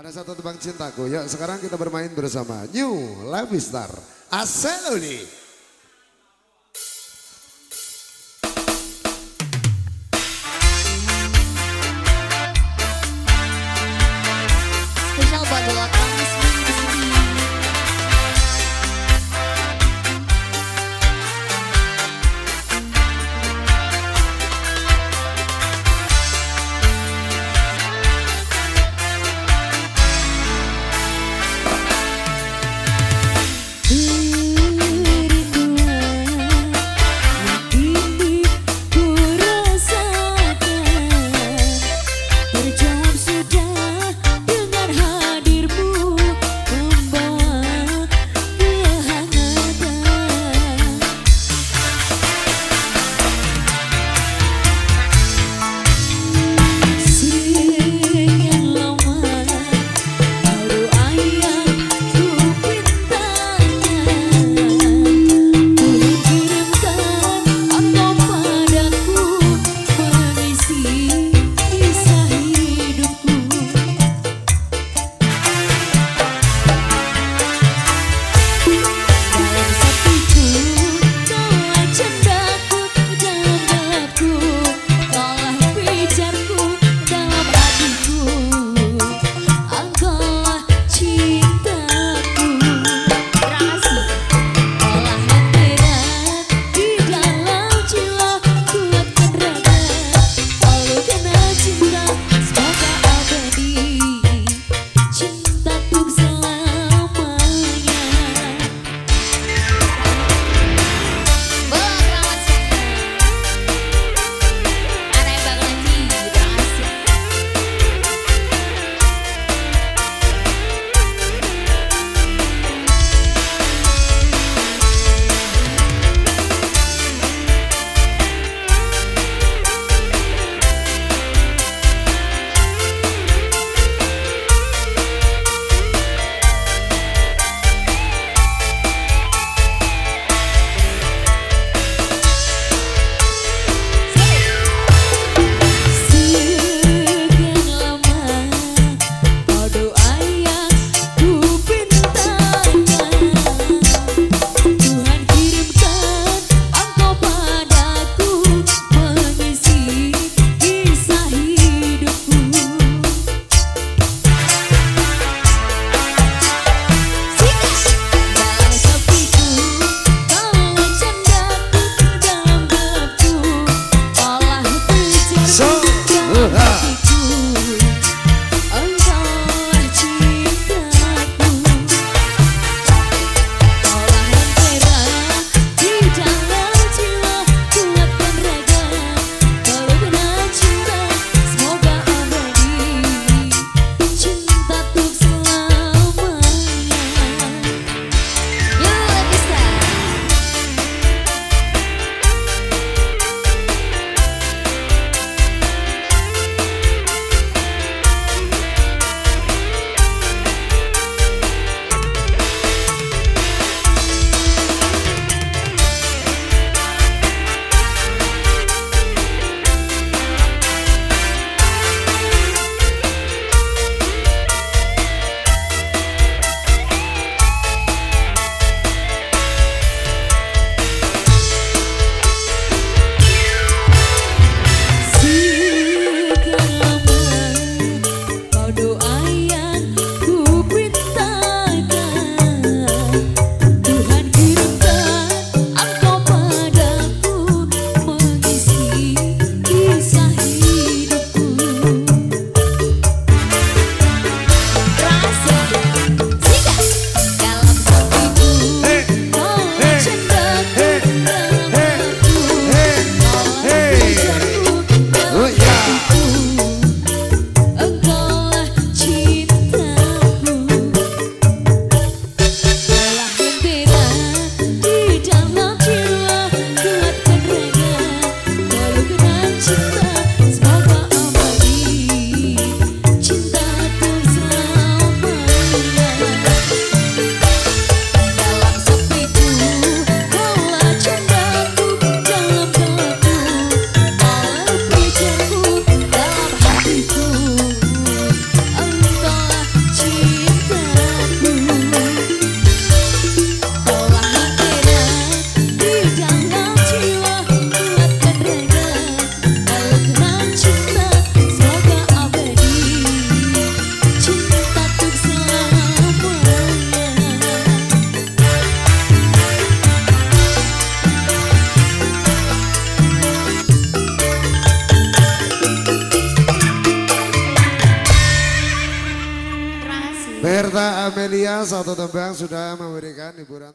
Ada satu tebang cintaku. Yuk sekarang kita bermain bersama New Live Star. Aseluni. Amelia satu tembang sudah memberikan hiburan.